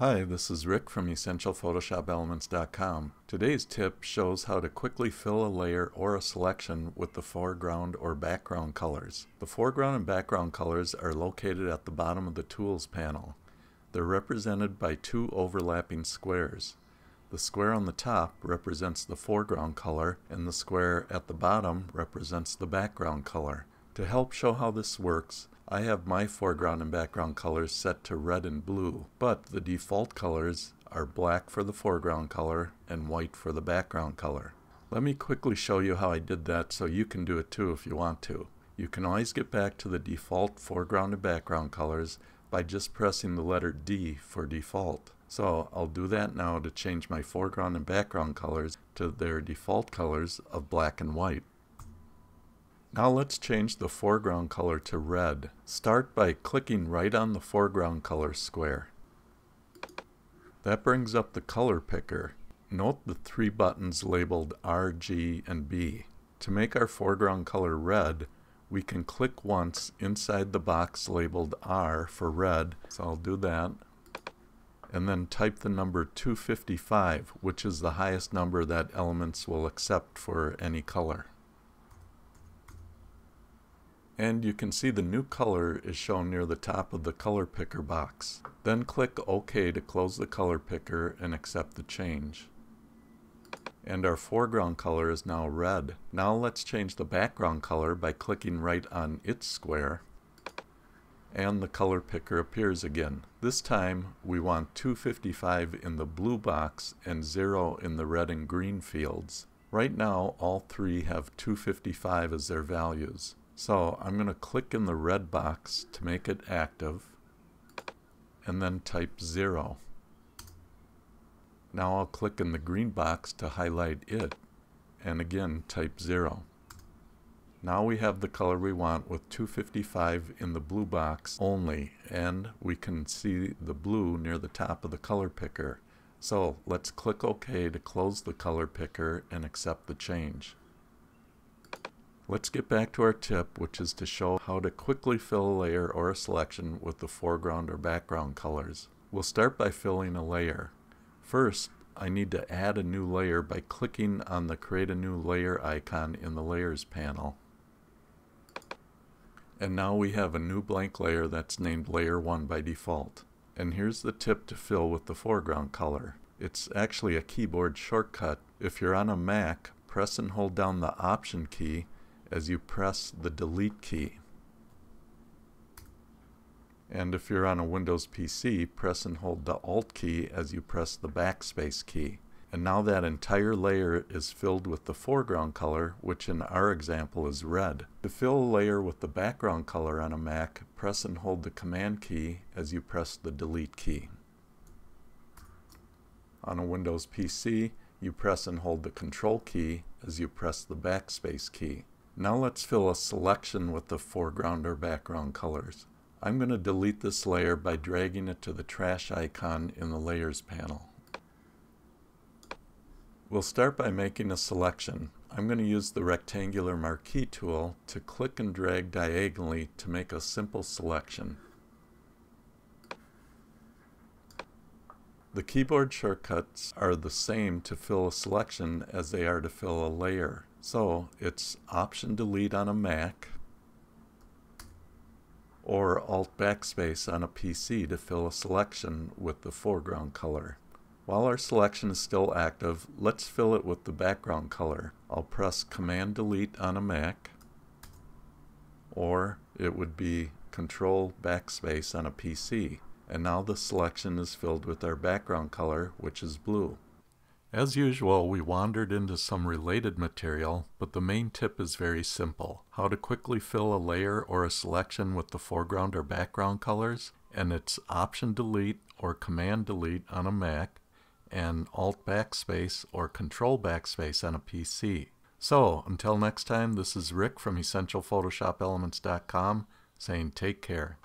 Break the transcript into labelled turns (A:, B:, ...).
A: Hi, this is Rick from EssentialPhotoshopElements.com. Today's tip shows how to quickly fill a layer or a selection with the foreground or background colors. The foreground and background colors are located at the bottom of the Tools panel. They're represented by two overlapping squares. The square on the top represents the foreground color and the square at the bottom represents the background color. To help show how this works, I have my foreground and background colors set to red and blue, but the default colors are black for the foreground color and white for the background color. Let me quickly show you how I did that so you can do it too if you want to. You can always get back to the default foreground and background colors by just pressing the letter D for default. So I'll do that now to change my foreground and background colors to their default colors of black and white. Now let's change the foreground color to red. Start by clicking right on the foreground color square. That brings up the color picker. Note the three buttons labeled R, G, and B. To make our foreground color red, we can click once inside the box labeled R for red, so I'll do that, and then type the number 255, which is the highest number that Elements will accept for any color and you can see the new color is shown near the top of the color picker box. Then click OK to close the color picker and accept the change. And our foreground color is now red. Now let's change the background color by clicking right on its square and the color picker appears again. This time we want 255 in the blue box and 0 in the red and green fields. Right now all three have 255 as their values. So I'm going to click in the red box to make it active and then type 0. Now I'll click in the green box to highlight it and again type 0. Now we have the color we want with 255 in the blue box only and we can see the blue near the top of the color picker. So let's click OK to close the color picker and accept the change. Let's get back to our tip, which is to show how to quickly fill a layer or a selection with the foreground or background colors. We'll start by filling a layer. First, I need to add a new layer by clicking on the Create a New Layer icon in the Layers panel. And now we have a new blank layer that's named Layer 1 by default. And here's the tip to fill with the foreground color. It's actually a keyboard shortcut. If you're on a Mac, press and hold down the Option key as you press the delete key. And if you're on a Windows PC, press and hold the Alt key as you press the backspace key. And now that entire layer is filled with the foreground color, which in our example is red. To fill a layer with the background color on a Mac, press and hold the Command key as you press the Delete key. On a Windows PC, you press and hold the Control key as you press the backspace key. Now let's fill a selection with the foreground or background colors. I'm going to delete this layer by dragging it to the trash icon in the Layers panel. We'll start by making a selection. I'm going to use the rectangular marquee tool to click and drag diagonally to make a simple selection. The keyboard shortcuts are the same to fill a selection as they are to fill a layer. So it's Option Delete on a Mac or Alt Backspace on a PC to fill a selection with the foreground color. While our selection is still active, let's fill it with the background color. I'll press Command Delete on a Mac or it would be Control Backspace on a PC. And now the selection is filled with our background color, which is blue. As usual, we wandered into some related material, but the main tip is very simple. How to quickly fill a layer or a selection with the foreground or background colors, and it's Option Delete or Command Delete on a Mac, and Alt Backspace or Control Backspace on a PC. So, until next time, this is Rick from EssentialPhotoshopElements.com saying take care.